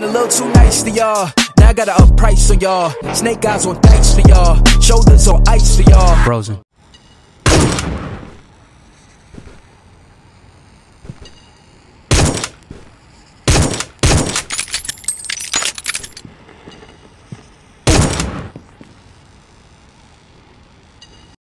A little too nice to y'all. Now I gotta up price on y'all. Snake eyes on dice for y'all. Shoulders on ice for y'all. Frozen.